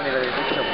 ni edificio.